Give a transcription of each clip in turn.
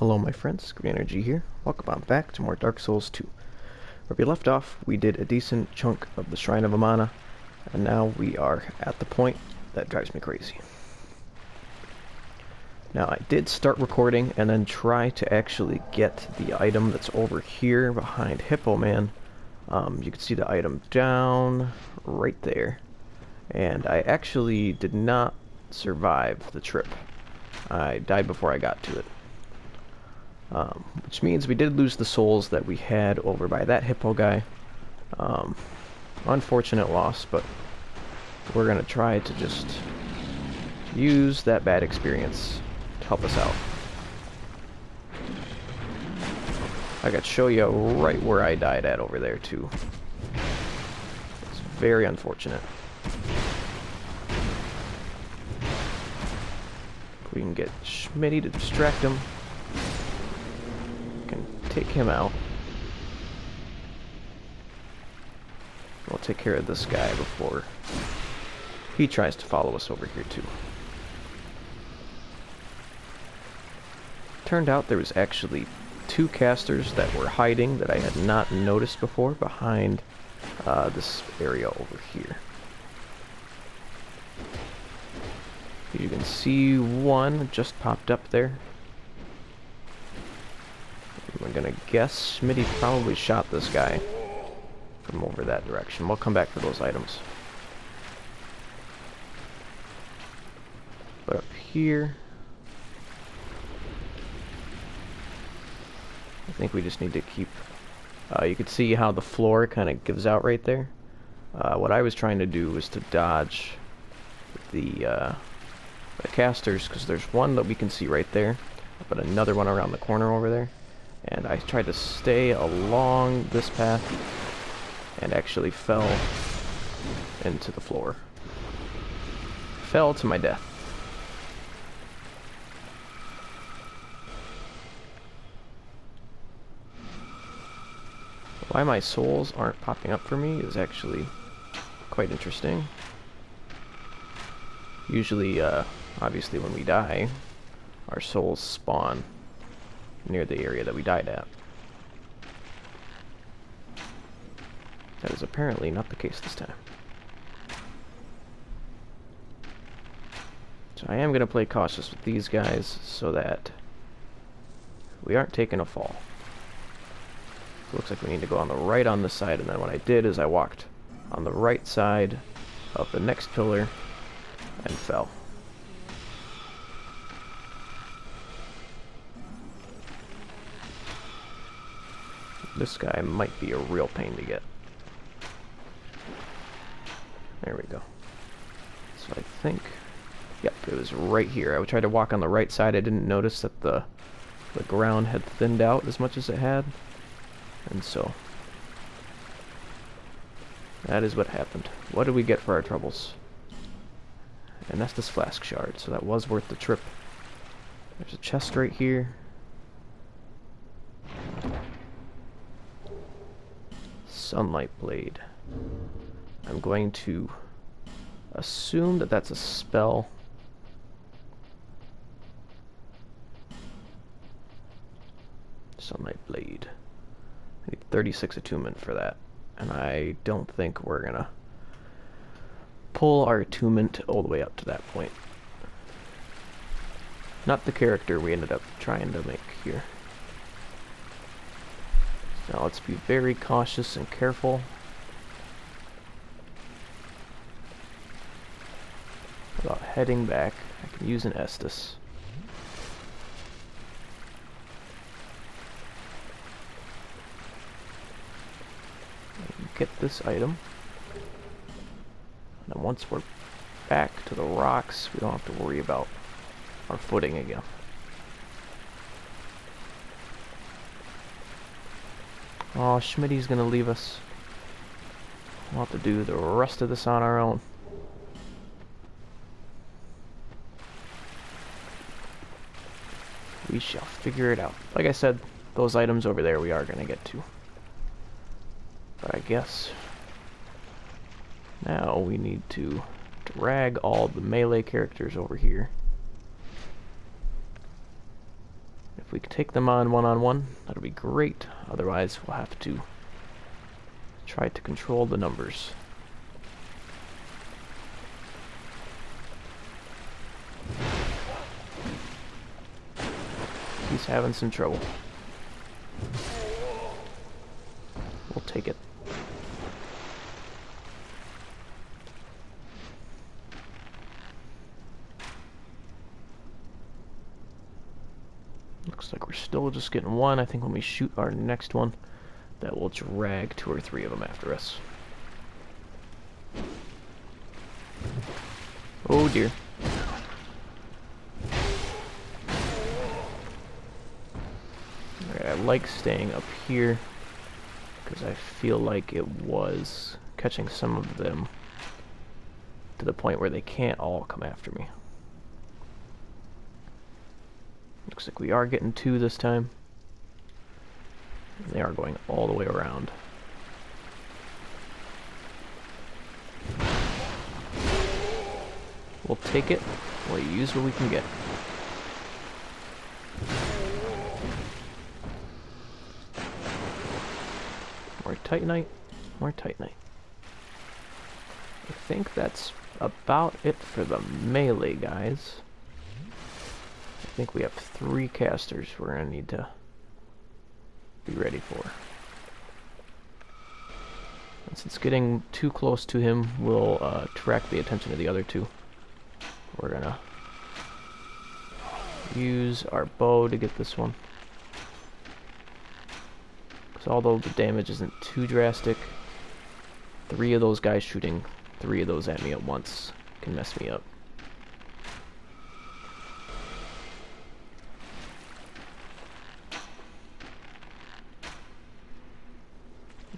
Hello my friends, Green Energy here. Welcome on back to more Dark Souls 2. Where we left off, we did a decent chunk of the Shrine of Amana, and now we are at the point that drives me crazy. Now I did start recording and then try to actually get the item that's over here behind Hippo Man. Um, you can see the item down right there. And I actually did not survive the trip. I died before I got to it. Um, which means we did lose the souls that we had over by that hippo guy. Um, unfortunate loss, but we're going to try to just use that bad experience to help us out. I could show you right where I died at over there, too. It's very unfortunate. We can get Schmitty to distract him take him out. We'll take care of this guy before he tries to follow us over here too. Turned out there was actually two casters that were hiding that I had not noticed before behind uh, this area over here. You can see one just popped up there. I'm gonna guess Schmitty probably shot this guy from over that direction. We'll come back for those items. But up here... I think we just need to keep... Uh, you can see how the floor kind of gives out right there. Uh, what I was trying to do was to dodge the, uh, the casters, because there's one that we can see right there, but another one around the corner over there and I tried to stay along this path and actually fell into the floor. Fell to my death. Why my souls aren't popping up for me is actually quite interesting. Usually, uh, obviously when we die, our souls spawn near the area that we died at. That is apparently not the case this time. So I am going to play cautious with these guys so that we aren't taking a fall. It looks like we need to go on the right on this side, and then what I did is I walked on the right side of the next pillar and fell. This guy might be a real pain to get. There we go. So I think, yep, it was right here. I tried to walk on the right side. I didn't notice that the the ground had thinned out as much as it had. And so, that is what happened. What did we get for our troubles? And that's this flask shard, so that was worth the trip. There's a chest right here. Sunlight Blade. I'm going to assume that that's a spell. Sunlight Blade. I need 36 attunement for that. And I don't think we're gonna pull our attunement all the way up to that point. Not the character we ended up trying to make here. Now let's be very cautious and careful. About heading back, I can use an Estus. Get this item. And then once we're back to the rocks, we don't have to worry about our footing again. Oh, Schmitty's gonna leave us. We'll have to do the rest of this on our own. We shall figure it out. Like I said, those items over there we are gonna get to. But I guess now we need to drag all the melee characters over here. If we can take them on one-on-one, -on -one, that'll be great. Otherwise, we'll have to try to control the numbers. He's having some trouble. We'll take it. Looks like we're still just getting one. I think when we shoot our next one, that will drag two or three of them after us. Oh dear. I like staying up here because I feel like it was catching some of them to the point where they can't all come after me. Looks like we are getting two this time. They are going all the way around. We'll take it. We'll use what we can get. More Titanite. More Titanite. I think that's about it for the melee guys. I think we have three casters we're going to need to be ready for. Since it's getting too close to him, we'll uh, direct the attention of the other two. We're gonna use our bow to get this one. Because although the damage isn't too drastic, three of those guys shooting three of those at me at once can mess me up.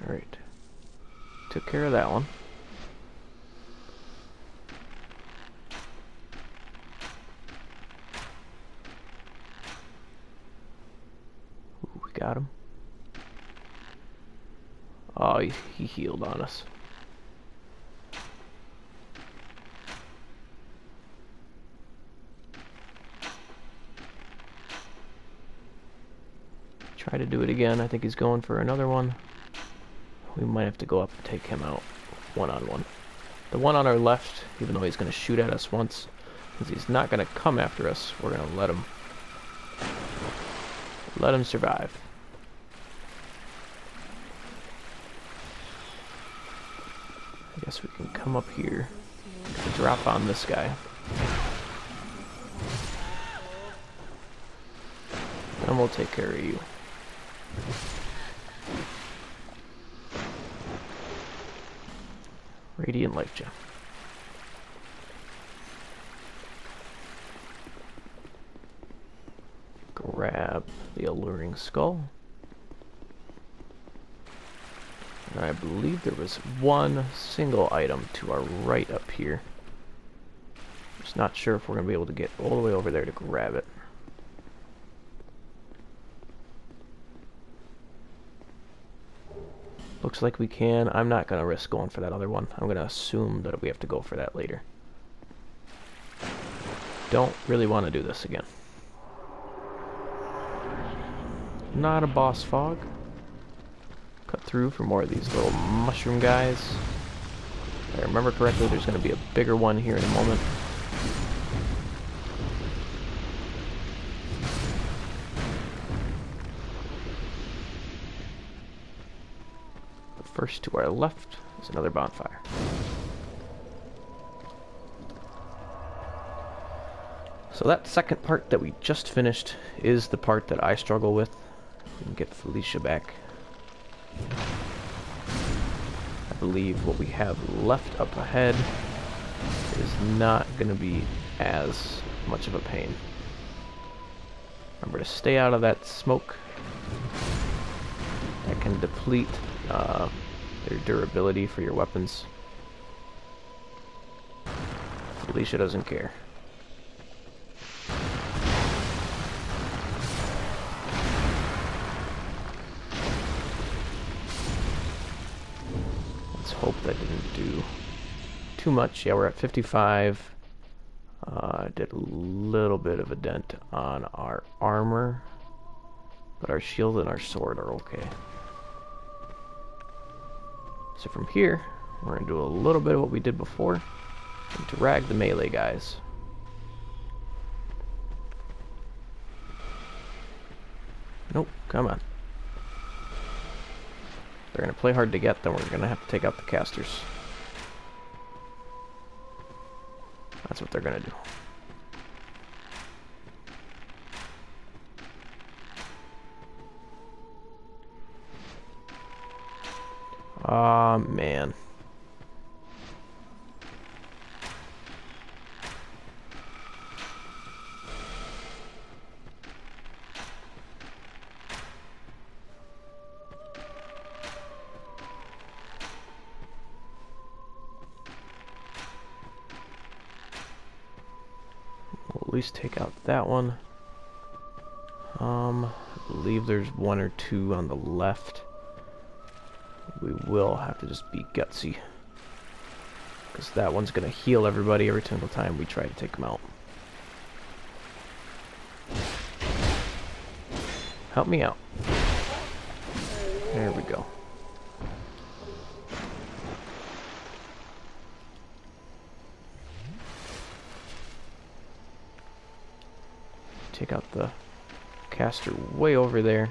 Alright. Took care of that one. Ooh, we got him. Oh, he, he healed on us. Try to do it again. I think he's going for another one. We might have to go up and take him out one-on-one. -on -one. The one on our left, even though he's going to shoot at us once, because he's not going to come after us, we're going to let him let him survive. I guess we can come up here drop on this guy. And we'll take care of you. Radiant Life Gem. Grab the Alluring Skull. And I believe there was one single item to our right up here. Just not sure if we're going to be able to get all the way over there to grab it. Looks like we can. I'm not going to risk going for that other one. I'm going to assume that we have to go for that later. Don't really want to do this again. Not a boss fog. Cut through for more of these little mushroom guys. If I remember correctly, there's going to be a bigger one here in a moment. First to our left is another bonfire. So that second part that we just finished is the part that I struggle with. Get Felicia back. I believe what we have left up ahead is not going to be as much of a pain. Remember to stay out of that smoke. That can deplete uh, their durability for your weapons. Felicia doesn't care. Let's hope that didn't do too much. Yeah, we're at 55. Uh, did a little bit of a dent on our armor. But our shield and our sword are okay. So from here, we're going to do a little bit of what we did before. And drag the melee guys. Nope, come on. They're going to play hard to get, then we're going to have to take out the casters. That's what they're going to do. Oh, man. We'll at least take out that one. Um, I believe there's one or two on the left we will have to just be gutsy. Because that one's going to heal everybody every single time we try to take them out. Help me out. There we go. Take out the caster way over there.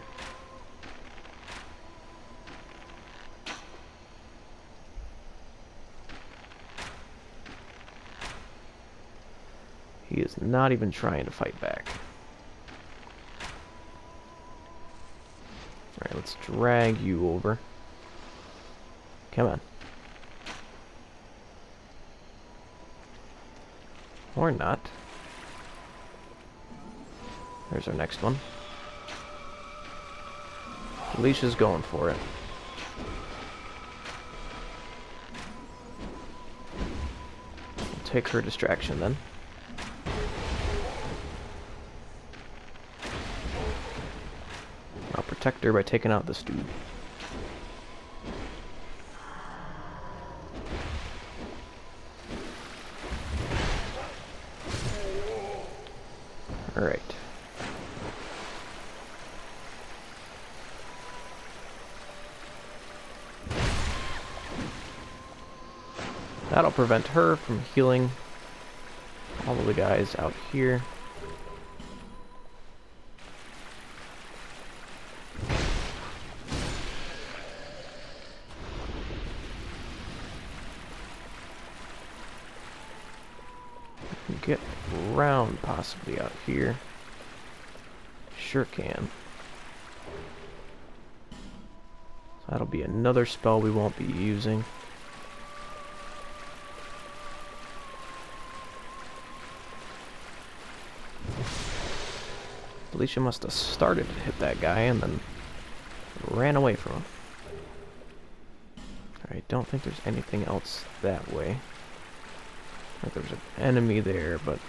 He is not even trying to fight back. Alright, let's drag you over. Come on. Or not. There's our next one. Alicia's going for it. Take her distraction then. Protect her by taking out this dude. Alright. That'll prevent her from healing all of the guys out here. get around possibly out here. Sure can. So that'll be another spell we won't be using. Alicia must have started to hit that guy and then ran away from him. I don't think there's anything else that way. Like there's an enemy there, but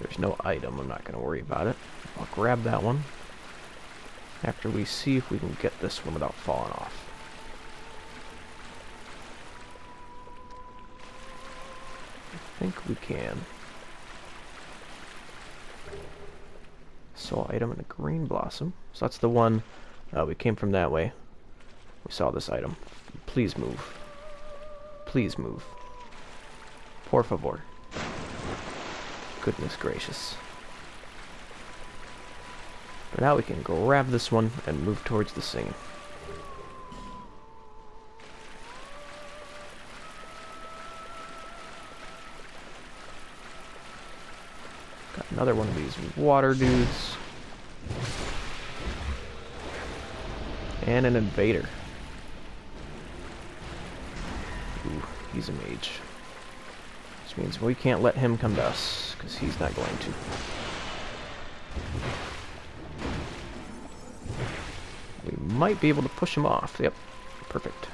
there's no item. I'm not going to worry about it. I'll grab that one after we see if we can get this one without falling off. I think we can. Saw item in a green blossom. So that's the one uh, we came from that way. We saw this item. Please move. Please move. Por favor. Goodness gracious. But now we can grab this one and move towards the singing. Got another one of these water dudes. And an invader. Ooh, he's a mage Which means we can't let him come to us, because he's not going to. We might be able to push him off. Yep, perfect.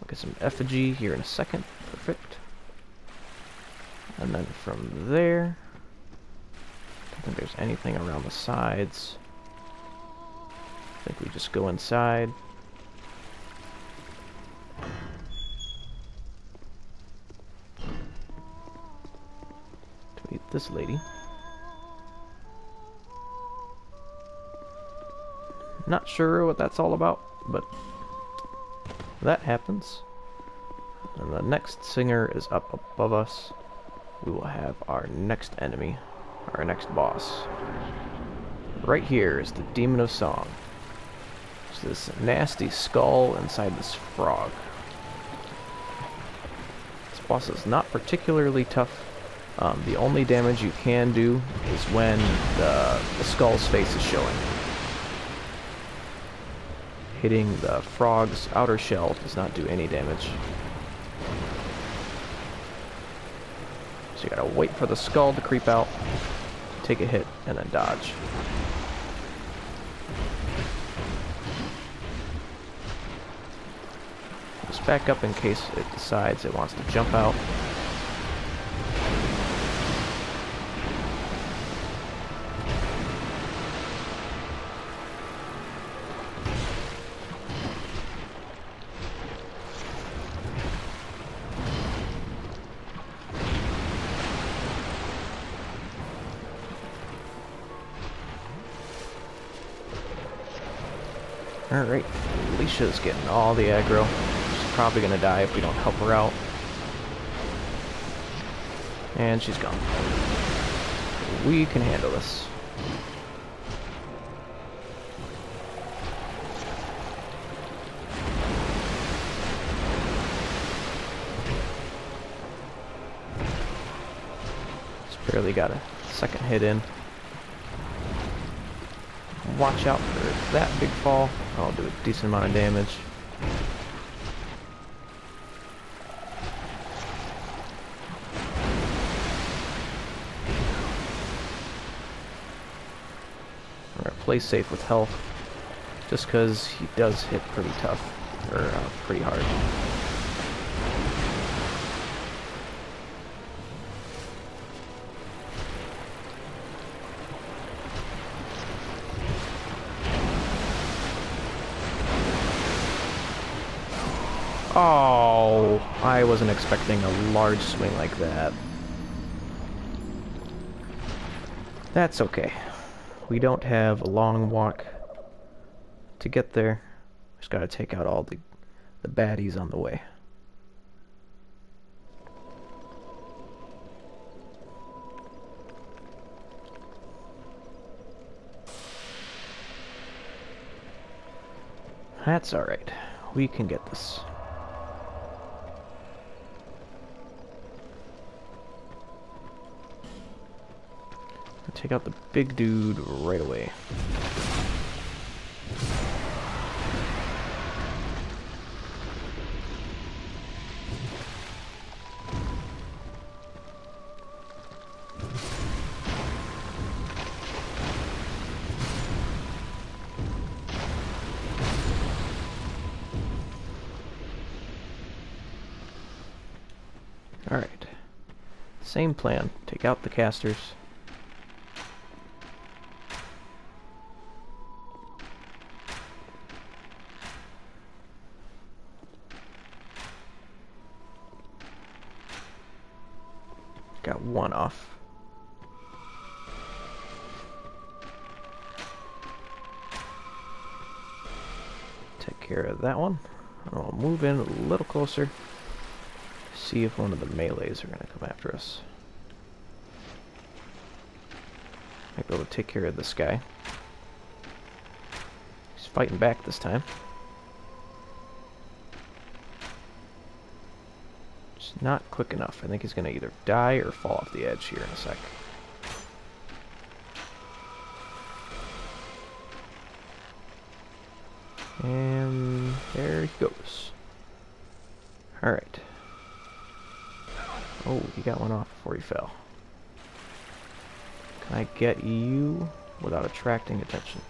Look at some effigy here in a second. Perfect. And then from there, I don't think there's anything around the sides. I think we just go inside. this lady. Not sure what that's all about, but that happens. And the next singer is up above us. We will have our next enemy, our next boss. Right here is the Demon of Song. It's this nasty skull inside this frog. This boss is not particularly tough um, the only damage you can do is when the, the skull's face is showing. Hitting the frog's outer shell does not do any damage. So you gotta wait for the skull to creep out, take a hit, and then dodge. Just back up in case it decides it wants to jump out. Alright, Alicia's getting all the aggro. She's probably gonna die if we don't help her out. And she's gone. We can handle this. Barely got a second hit in. Watch out for that big fall. I'll do a decent amount of damage. Gonna play safe with health, just because he does hit pretty tough, or uh, pretty hard. Oh, I wasn't expecting a large swing like that. That's okay. We don't have a long walk to get there. Just gotta take out all the, the baddies on the way. That's alright. We can get this. Take out the big dude right away. Alright. Same plan. Take out the casters. Care of that one. I'll move in a little closer. See if one of the melees are going to come after us. Might be able to take care of this guy. He's fighting back this time. Just not quick enough. I think he's going to either die or fall off the edge here in a sec. And there he goes. Alright. Oh, he got one off before he fell. Can I get you without attracting attention?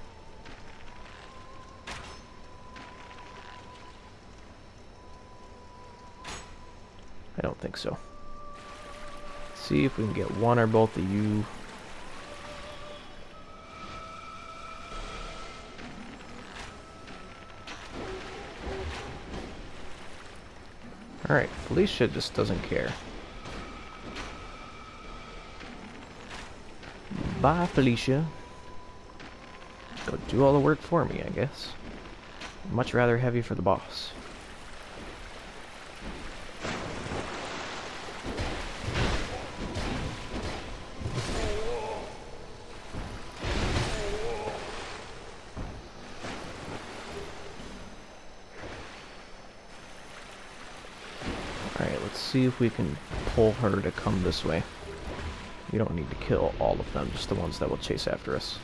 I don't think so. Let's see if we can get one or both of you. Alright, Felicia just doesn't care. Bye, Felicia. Go do all the work for me, I guess. Much rather heavy for the boss. Alright, let's see if we can pull her to come this way. We don't need to kill all of them, just the ones that will chase after us.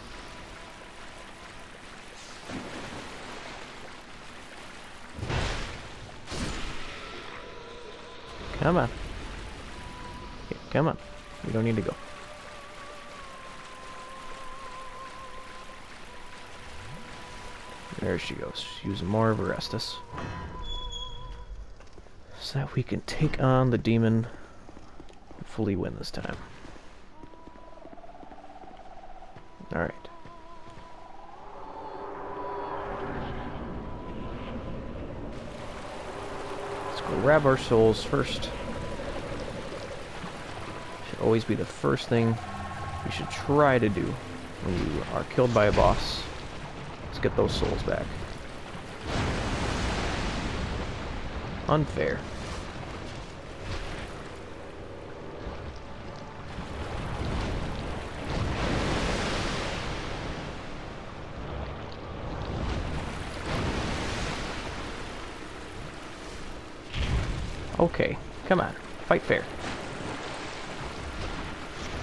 Come on. Come on. We don't need to go. There she goes, using more of her Estus. So that we can take on the demon fully win this time. Alright. Let's grab our souls first. Should always be the first thing you should try to do when you are killed by a boss. Let's get those souls back. Unfair. Okay, come on. Fight fair.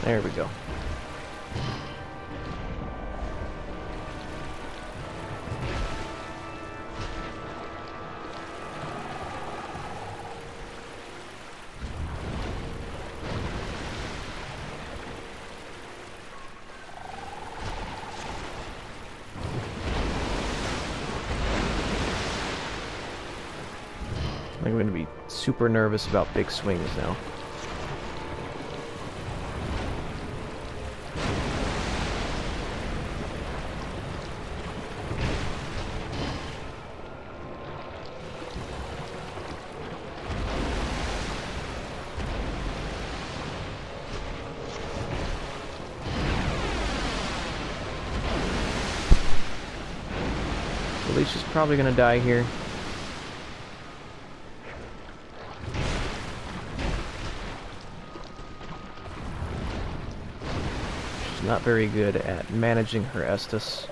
There we go. Super nervous about big swings now. Alicia's probably to die here. Not very good at managing her Estus.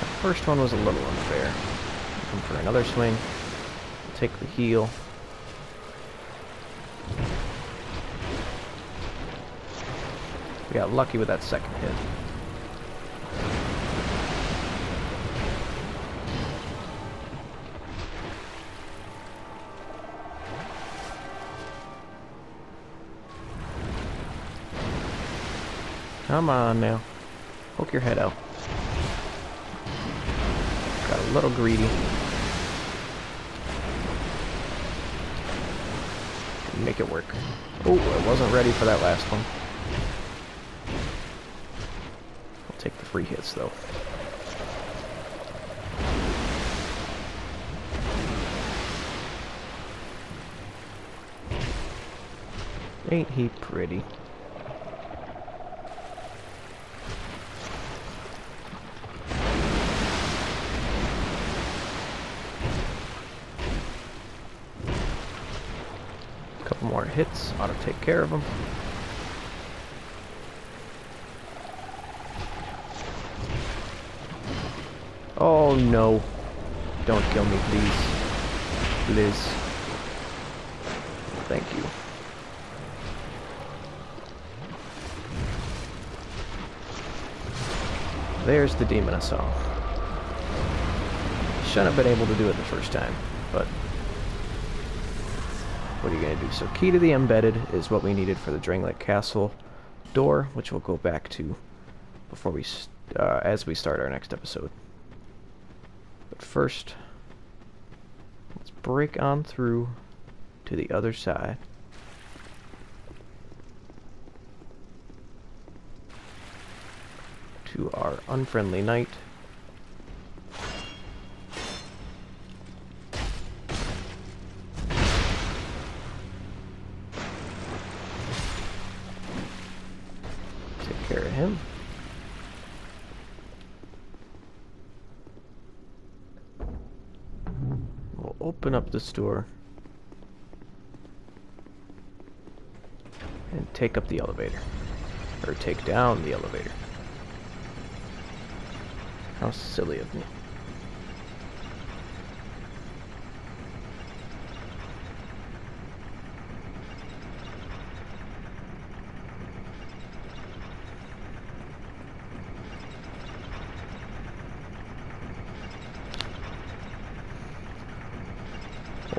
That first one was a little unfair. Come for another swing. Take the heal. We got lucky with that second hit. Come on now. Poke your head out. Got a little greedy. Make it work. Oh, I wasn't ready for that last one. I'll take the free hits though. Ain't he pretty? Couple more hits ought to take care of them. Oh no. Don't kill me, please. Liz. Thank you. There's the demon I saw. Shouldn't have been able to do it the first time, but what are you going to do? So key to the embedded is what we needed for the Drangleic Castle door, which we'll go back to before we, uh, as we start our next episode. But first, let's break on through to the other side. To our unfriendly knight. Him. We'll open up this door. And take up the elevator. Or take down the elevator. How silly of me.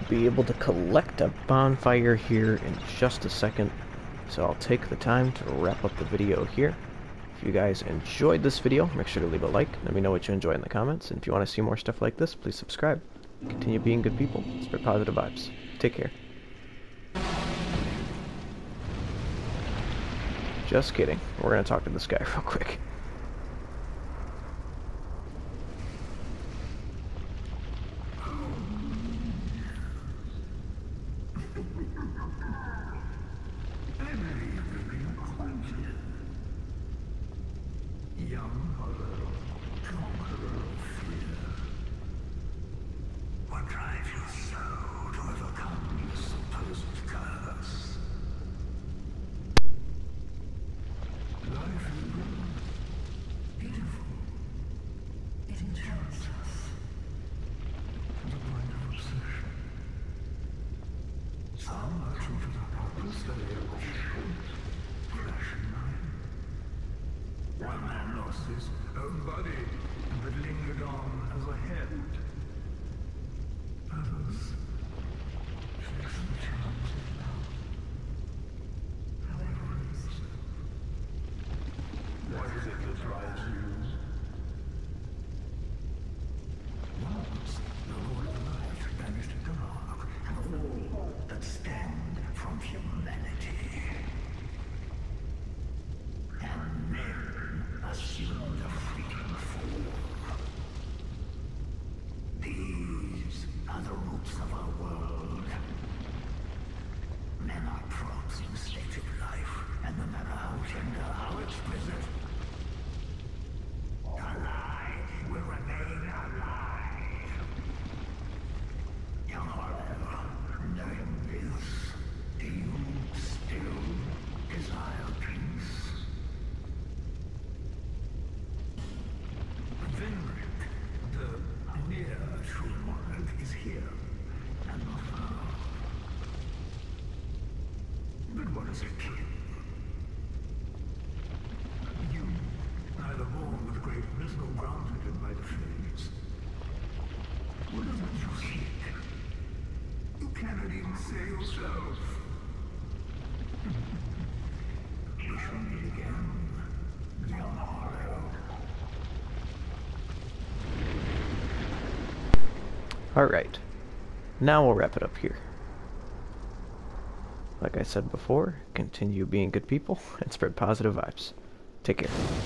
Be able to collect a bonfire here in just a second. So I'll take the time to wrap up the video here. If you guys enjoyed this video, make sure to leave a like. Let me know what you enjoy in the comments. And if you want to see more stuff like this, please subscribe. Continue being good people. Spread positive vibes. Take care. Just kidding. We're going to talk to this guy real quick. One man lost his own body, but lingered on as a head. Others chase the Alright. Now we'll wrap it up here. Like I said before, continue being good people and spread positive vibes. Take care.